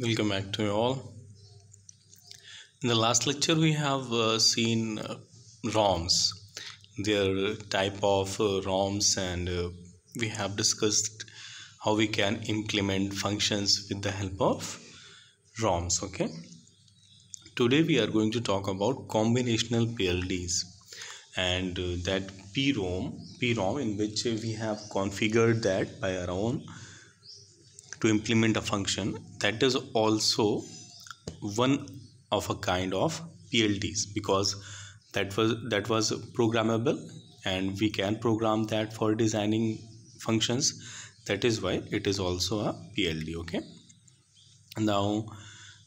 Welcome back to you all. In the last lecture, we have uh, seen uh, ROMs, their type of uh, ROMs, and uh, we have discussed how we can implement functions with the help of ROMs. Okay. Today, we are going to talk about combinational PLDs and uh, that PROM, PROM in which we have configured that by our own to implement a function that is also one of a kind of PLDs because that was that was programmable and we can program that for designing functions. That is why it is also a PLD okay? Now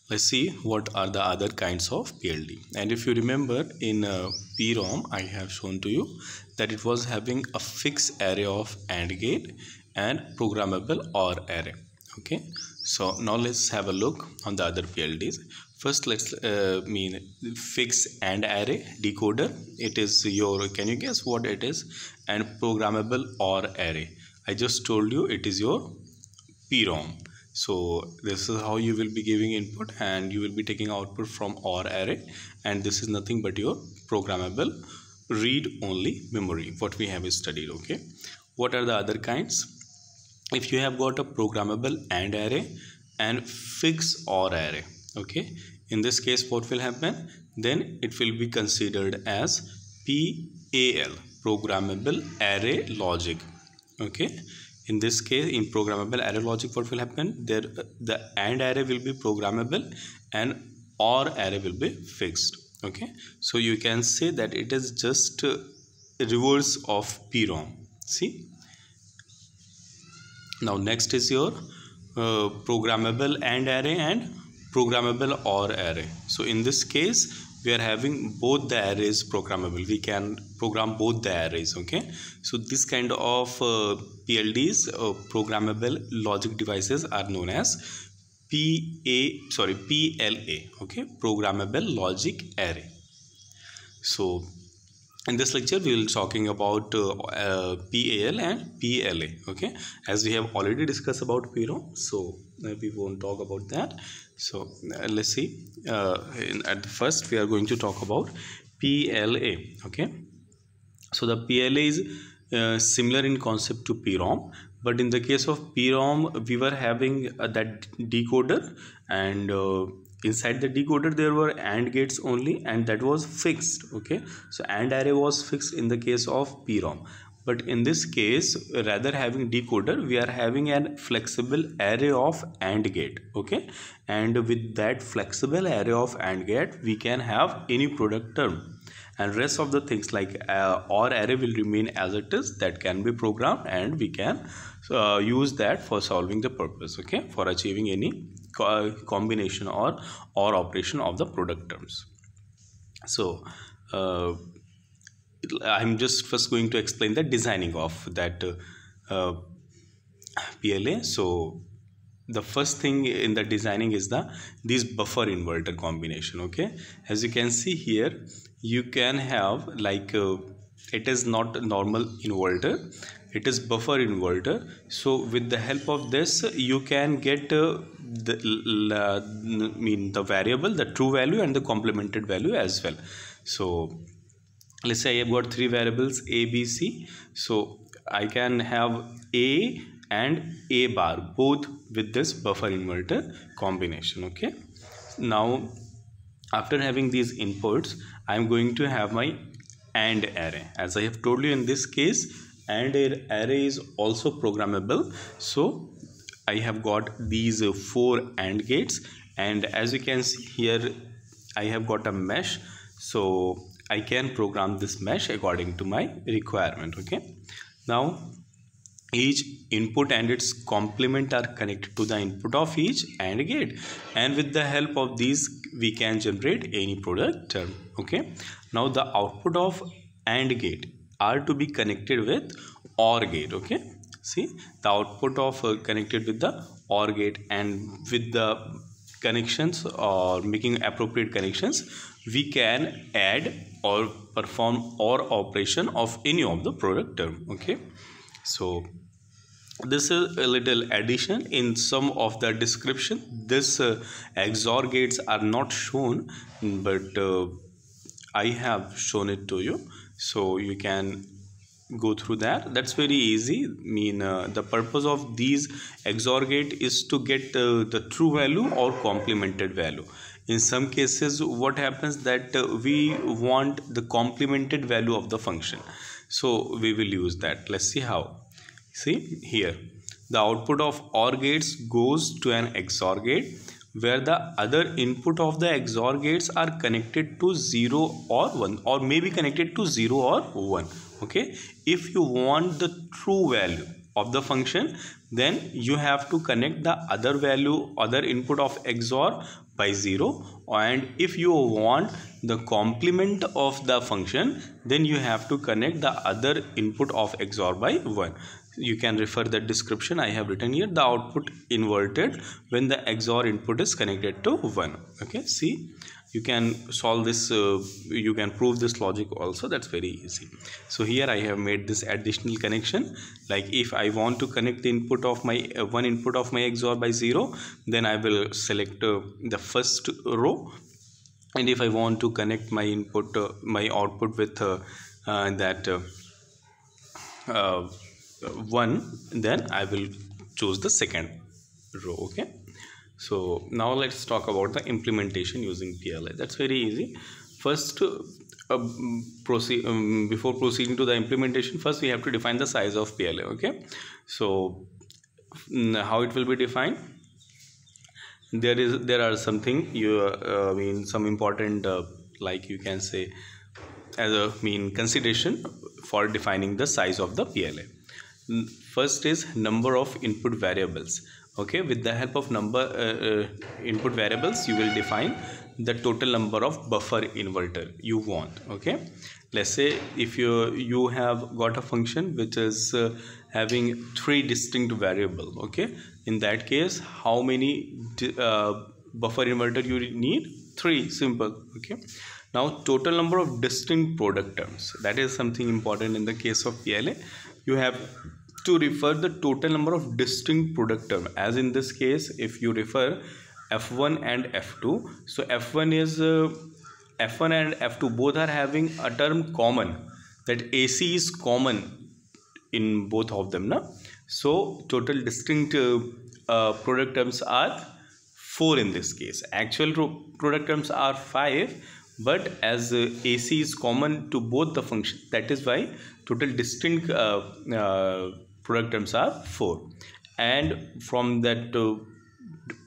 let's see what are the other kinds of PLD and if you remember in uh, PROM I have shown to you that it was having a fixed array of AND gate and programmable OR array okay. So now let's have a look on the other PLDs first let's uh, mean fix and array decoder. It is your can you guess what it is? And programmable OR array. I just told you it is your PROM so this is how you will be giving input and you will be taking output from OR array. And this is nothing but your programmable read only memory what we have studied okay? What are the other kinds if you have got a programmable AND array and fix OR array okay in this case what will happen? Then it will be considered as PAL programmable array logic okay. In this case in programmable array logic what will happen? There the AND array will be programmable and OR array will be fixed okay. So you can say that it is just reverse of PROM see now next is your uh, programmable AND array and programmable OR array. So in this case we are having both the arrays programmable. We can program both the arrays okay? So this kind of uh, plds uh, programmable logic devices are known as pa sorry pla okay? Programmable logic array. So in this lecture we will be talking about uh, uh, PAL and PLA okay? As we have already discussed about PROM so uh, we won't talk about that. So uh, let's see uh, in, at the first we are going to talk about PLA okay? So the PLA is uh, similar in concept to PROM but in the case of PROM we were having that decoder and inside the decoder there were AND gates only and that was fixed okay? So AND array was fixed in the case of PROM. But in this case rather having decoder we are having an flexible array of AND gate okay? And with that flexible array of AND gate we can have any product term. And rest of the things like uh, OR array will remain as it is that can be programmed and we can uh, use that for solving the purpose okay? For achieving any combination or or operation of the product terms. So uh, i'm just first going to explain the designing of that uh, pla so the first thing in the designing is the this buffer inverter combination okay? As you can see here you can have like uh, it is not normal inverter it is buffer inverter. So with the help of this you can get uh, the uh, mean the variable the true value and the complemented value as well. So let's say i have got three variables a b c. So i can have a and a bar both with this buffer inverter combination okay? Now after having these inputs i'm going to have my AND array. As i have told you in this case AND array is also programmable. So I have got these four AND gates. And as you can see here I have got a mesh. So I can program this mesh according to my requirement okay? Now each input and its complement are connected to the input of each AND gate. And with the help of these we can generate any product term okay? Now the output of AND gate are to be connected with OR gate okay? See the output of uh, connected with the OR gate and with the connections or making appropriate connections we can add or perform OR operation of any of the product term okay? So this is a little addition in some of the description. This uh, XOR gates are not shown but uh, I have shown it to you. So you can go through that. That's very easy. I mean uh, the purpose of these XOR gate is to get uh, the true value or complemented value. In some cases what happens that uh, we want the complemented value of the function. So we will use that. Let's see how. See here. The output of OR gates goes to an XOR gate where the other input of the XOR gates are connected to 0 or 1 or may be connected to 0 or 1 okay? If you want the true value of the function then you have to connect the other value other input of XOR by 0 and if you want the complement of the function then you have to connect the other input of XOR by 1 you can refer the description I have written here the output inverted when the XOR input is connected to 1 okay see you can solve this uh, you can prove this logic also that's very easy. So here i have made this additional connection like if i want to connect the input of my uh, one input of my xor by 0 then i will select uh, the first row. And if i want to connect my input uh, my output with uh, uh, that one then i will choose the second row okay? So now let's talk about the implementation using PLA that's very easy. First uh, proceed um, before proceeding to the implementation first we have to define the size of PLA okay? So how it will be defined? There is there are something you uh, mean some important uh, like you can say as a mean consideration for defining the size of the PLA first is number of input variables. Okay with the help of number uh, uh, input variables you will define the total number of buffer inverter you want. Okay let's say if you you have got a function which is uh, having three distinct variable. Okay in that case how many uh, buffer inverter you need? Three simple. Okay now total number of distinct product terms. That is something important in the case of PLA you have to refer the total number of distinct product term as in this case if you refer f1 and f2 so f1 is uh, f1 and f2 both are having a term common that ac is common in both of them na? so total distinct uh, uh, product terms are 4 in this case actual product terms are 5 but as uh, AC is common to both the function that is why total distinct uh, uh, product terms are 4 and from that uh,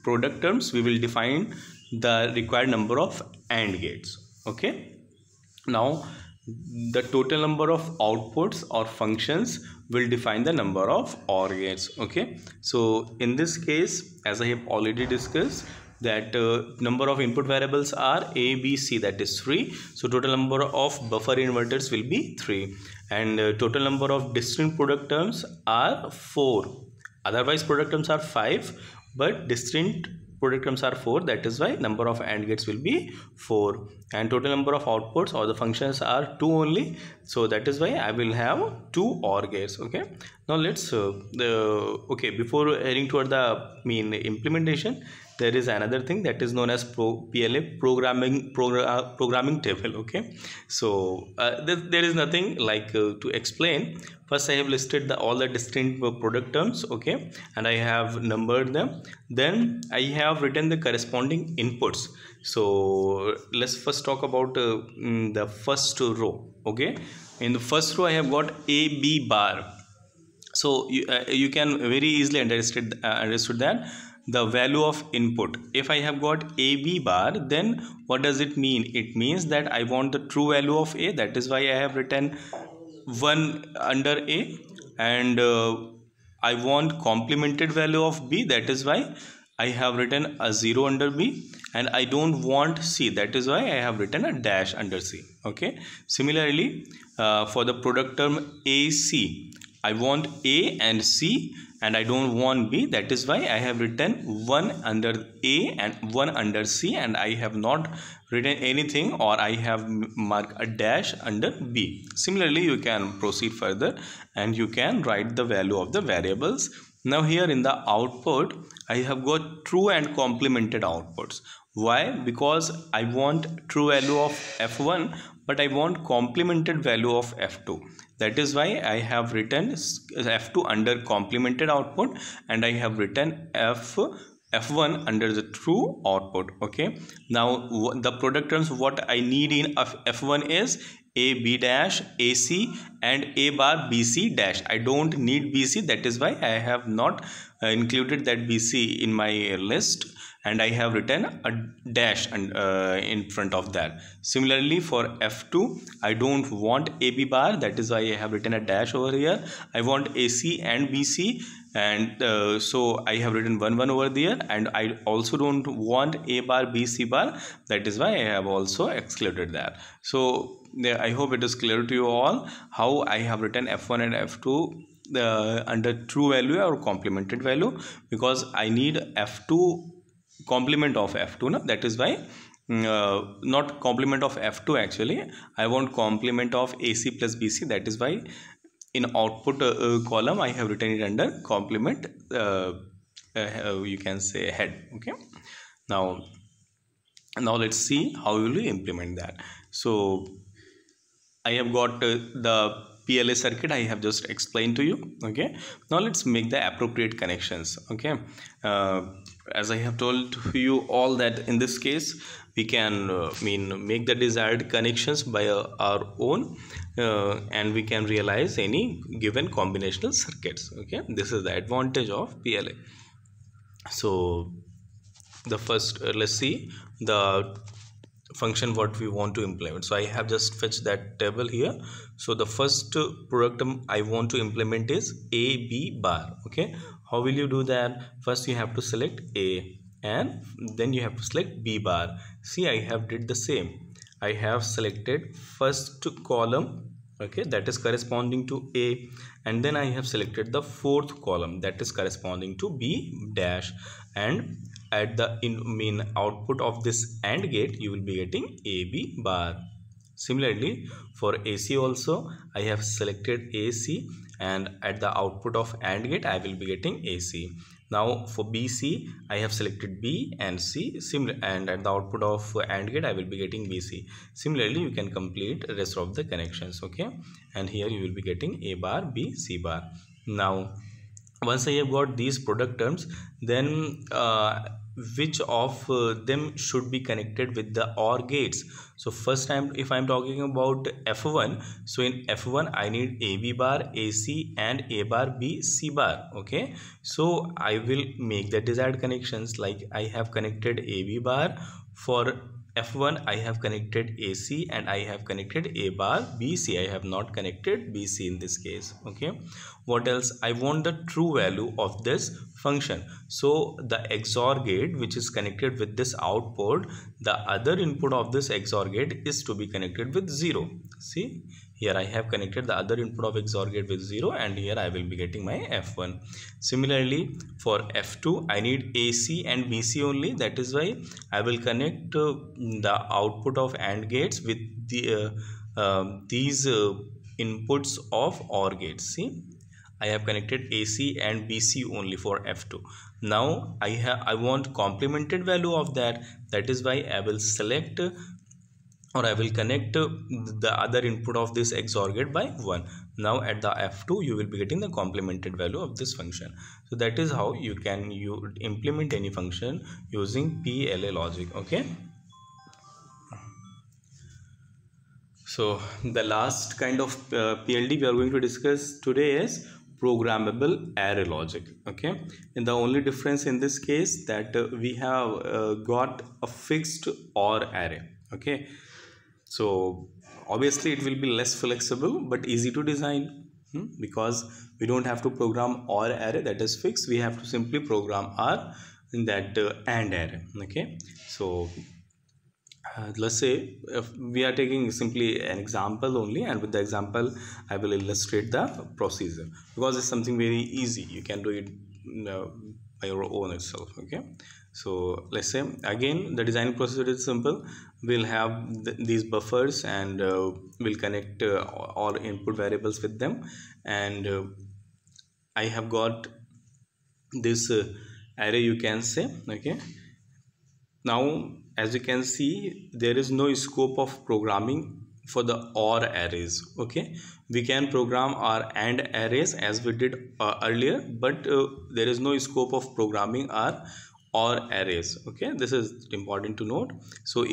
product terms we will define the required number of AND gates. Okay? Now the total number of outputs or functions will define the number of OR gates okay? So in this case as I have already discussed that uh, number of input variables are a b c that is 3 so total number of buffer inverters will be 3 and uh, total number of distinct product terms are 4 otherwise product terms are 5 but distinct product terms are 4 that is why number of AND gates will be 4 and total number of outputs or the functions are 2 only. So that is why I will have 2 OR gates okay? Now let's uh, the okay before heading toward the mean implementation there is another thing that is known as pro PLA programming uh, programming table okay? So uh, there, is nothing like uh, to explain. First I have listed the all the distinct product terms okay? And I have numbered them. Then I have written the corresponding inputs. So let's first talk about uh, mm, the first row okay? In the first row I have got A B bar. So you, uh, you can very easily understood uh, understood that the value of input. If i have got ab bar then what does it mean? It means that i want the true value of a. That is why i have written 1 under a. And uh, i want complemented value of b. That is why i have written a 0 under b. And i don't want c. That is why i have written a dash under c. Okay? Similarly uh, for the product term ac i want a and c and I don't want B that is why I have written 1 under A and 1 under C and I have not written anything or I have marked a dash under B. Similarly you can proceed further and you can write the value of the variables. Now here in the output I have got true and complemented outputs. Why? Because I want true value of F1 but I want complemented value of F2 that is why I have written F2 under complemented output and I have written F F1 under the true output okay? Now the product terms what I need in F1 is a b dash ac and a bar bc dash. I don't need bc that is why i have not uh, included that bc in my list and I have written a dash and uh, in front of that. Similarly for F2, I don't want AB bar that is why I have written a dash over here. I want AC and BC and uh, so I have written 1 1 over there and I also don't want A bar BC bar that is why I have also excluded that. So I hope it is clear to you all how I have written F1 and F2 uh, under true value or complemented value because I need F2 complement of f2 na? that is why mm, uh, not complement of f2 actually i want complement of ac plus bc that is why in output uh, uh, column i have written it under complement uh, uh, you can say head okay? Now now let's see how will we implement that. So i have got uh, the PLA circuit I have just explained to you okay? Now let's make the appropriate connections okay? Uh, as I have told you all that in this case we can uh, mean make the desired connections by uh, our own uh, and we can realize any given combinational circuits okay? This is the advantage of PLA so the first uh, let's see the function what we want to implement. So i have just fetched that table here. So the first product i want to implement is a b bar okay? How will you do that? First you have to select a and then you have to select b bar. See i have did the same. I have selected first column okay that is corresponding to a and then i have selected the fourth column that is corresponding to b dash and at the in mean output of this AND gate you will be getting AB bar. Similarly for AC also I have selected AC and at the output of AND gate I will be getting AC now for BC I have selected B and C. Similar and at the output of AND gate I will be getting BC similarly you can complete rest of the connections okay? And here you will be getting A bar B C bar. Now once I have got these product terms then uh, which of uh, them should be connected with the OR gates? So first time if I'm talking about F1 so in F1 I need AB bar AC and A bar B C bar okay? So I will make the desired connections like I have connected AB bar for F1 I have connected AC and I have connected A bar BC I have not connected BC in this case okay? What else? I want the true value of this function. So the XOR gate which is connected with this output the other input of this XOR gate is to be connected with 0 see here I have connected the other input of XOR gate with 0 and here I will be getting my F1 similarly for F2 I need AC and BC only. That is why I will connect uh, the output of AND gates with the uh, uh, these inputs of OR gates. See I have connected AC and BC only for F2 now I have I want complemented value of that that is why I will select or I will connect the other input of this XOR gate by 1. Now at the F2 you will be getting the complemented value of this function. So that is how you can you implement any function using PLA logic. Okay. So the last kind of uh, PLD we are going to discuss today is programmable array logic okay? And the only difference in this case that uh, we have uh, got a fixed OR array okay? So obviously it will be less flexible but easy to design hmm? because we don't have to program OR array that is fixed. We have to simply program R in that uh, AND array okay? So uh, let's say we are taking simply an example only and with the example i will illustrate the procedure. Because it's something very easy you can do it uh, by your own itself okay? So let's say again the design procedure is simple. We'll have th these buffers and uh, we'll connect uh, all input variables with them. And uh, i have got this uh, array you can say okay? Now as you can see there is no scope of programming for the or arrays okay? We can program our and arrays as we did uh, earlier but uh, there is no scope of programming our or arrays okay? This is important to note. So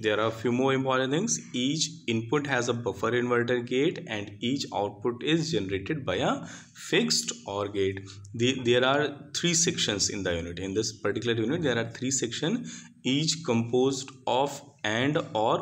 there are a few more important things. Each input has a buffer inverter gate and each output is generated by a fixed or gate. The, there are three sections in the unit. In this particular unit there are three sections each composed of and or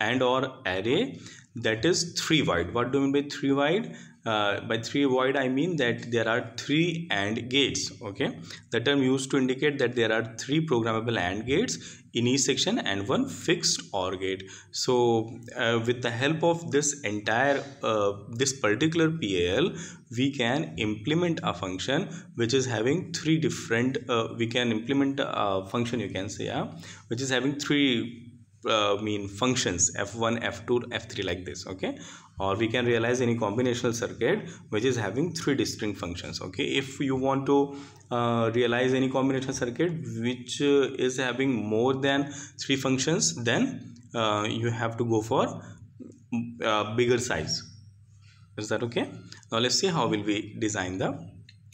and or array that is three wide what do you mean by three wide uh, by three void I mean that there are three AND gates okay? The term used to indicate that there are three programmable AND gates in each section and one fixed OR gate. So uh, with the help of this entire uh, this particular PAL we can implement a function which is having three different uh, we can implement a function you can say yeah which is having three uh, mean functions f1 f2 f3 like this okay? Or we can realize any combinational circuit which is having three distinct functions okay? If you want to uh, realize any combinational circuit which uh, is having more than three functions then uh, you have to go for uh, bigger size. Is that okay? Now let's see how will we design the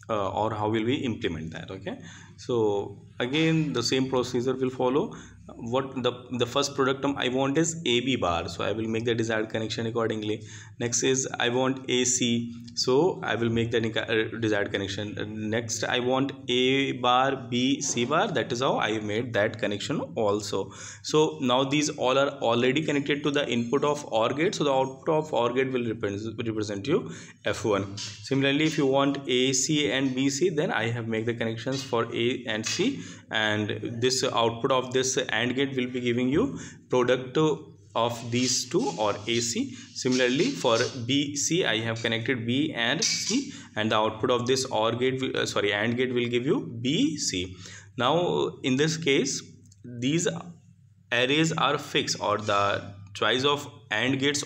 uh, or how will we implement that okay? So again the same procedure will follow what the the first product term i want is ab bar. So i will make the desired connection accordingly. Next is i want ac so i will make the uh, desired connection. Next i want a bar b c bar. That is how i made that connection also. So now these all are already connected to the input of or gate. So the output of or gate will represent, represent you f1 similarly if you want ac and bc then i have made the connections for a and c. And this output of this AND gate will be giving you product of these two or AC. Similarly for BC I have connected B and C and the output of this OR gate uh, sorry AND gate will give you BC. Now in this case these arrays are fixed or the choice of AND gates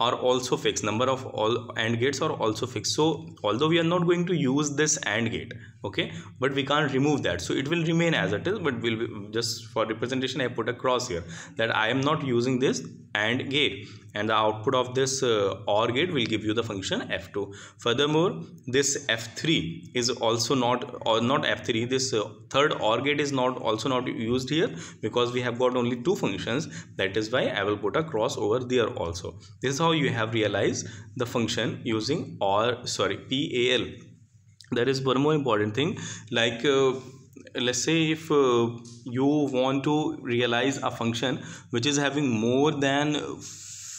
are also fixed number of all AND gates are also fixed so although we are not going to use this AND gate okay but we can't remove that so it will remain as it is but will just for representation I put a cross here that I am not using this AND gate and the output of this uh, OR gate will give you the function F2. Furthermore, this F3 is also not or not F3. This uh, third OR gate is not also not used here because we have got only two functions. That is why I will put a cross over there also. This is how you have realized the function using OR sorry PAL. There is one more important thing like. Uh, let's say if uh, you want to realize a function which is having more than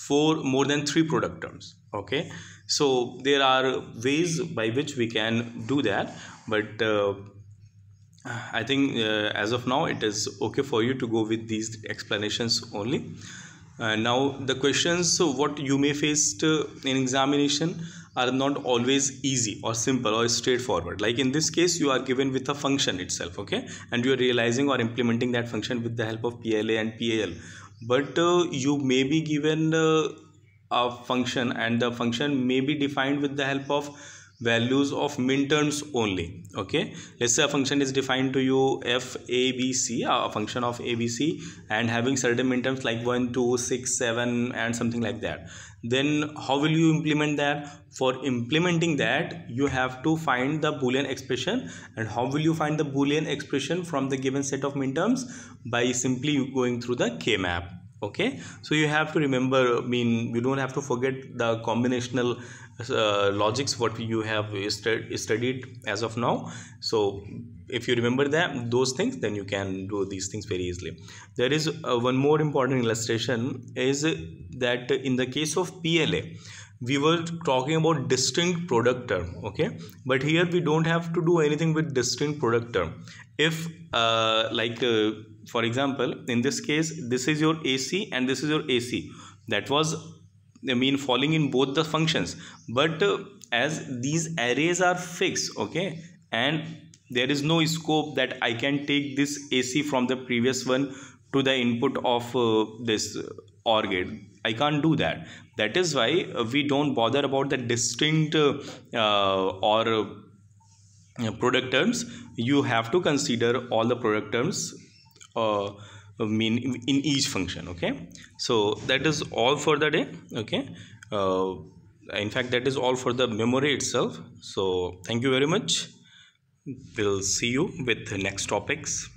four more than three product terms okay so there are ways by which we can do that but uh, i think uh, as of now it is okay for you to go with these explanations only uh, now the questions so what you may face in examination are not always easy or simple or straightforward. Like in this case you are given with a function itself okay? And you are realizing or implementing that function with the help of PLA and PAL but uh, you may be given uh, a function and the function may be defined with the help of values of minterms only okay? Let's say a function is defined to you f a b c a function of a b c and having certain minterms like 1 2 6 7 and something like that. Then how will you implement that? For implementing that you have to find the boolean expression. And how will you find the boolean expression from the given set of minterms by simply going through the k map okay? So you have to remember i mean you don't have to forget the combinational uh, logics what you have stud studied as of now. So if you remember that those things then you can do these things very easily. There is uh, one more important illustration is that in the case of PLA we were talking about distinct product term okay? But here we don't have to do anything with distinct product term. If uh, like uh, for example in this case this is your ac and this is your ac that was i mean falling in both the functions. But uh, as these arrays are fixed okay and there is no scope that i can take this ac from the previous one to the input of uh, this OR gate. I can't do that. That is why we don't bother about the distinct uh, or uh, product terms. You have to consider all the product terms uh, mean in each function okay? So that is all for the day okay? Uh, in fact that is all for the memory itself. So thank you very much. We'll see you with the next topics